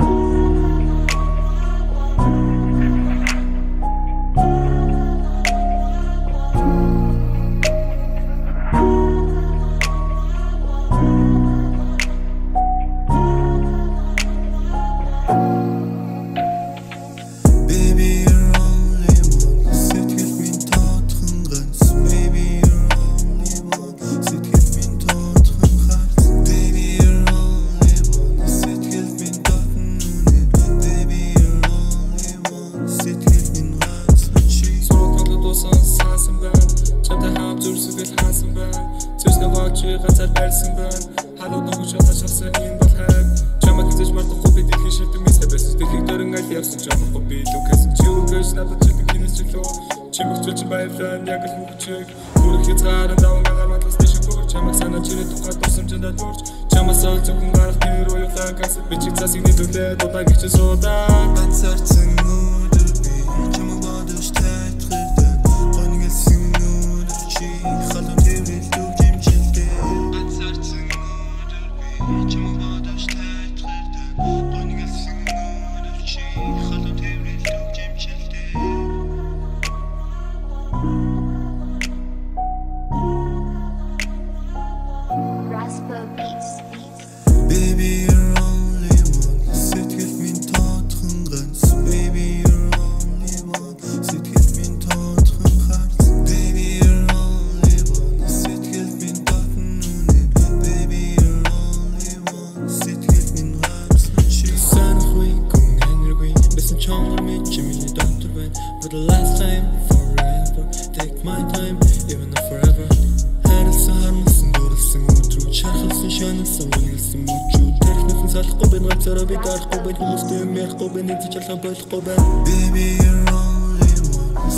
Bye. Чи газар байрсан байна. Халуу ногч хашаасан юм бол хайр. Чамаг хийж мартахгүй би дэлхийн шилдэг мистэ байсан. Дэлхийг дөрөн аль явсан чамахгүй би лукасан Чи үгэж надад чилдэг хинэс чөлөө Чи мөхчөл чи баярлаа яг л мөхчөг Хүрэх хязгааран даван гангаар матлас дэшиг бүр. Чамаг санаа чиний тухай дурсам чандаа дурч Чамаас ол зөвхөн гарах тэр уйлаа гас Би чи цасыг нэдүүлээ дудаа гिच суудаа Бацарцэн нүд the last time forever. Take my time even if forever. Харилсан хармсан дурлсан өдрөө чархалсан шаналсан үнэлсэн мөчүү тархинсан салахгүй би ганцаараа би дарахгүй би хүмүүстэй юм ярихгүй би нэг ч ялгаа болохгүй байна. Baby you're only one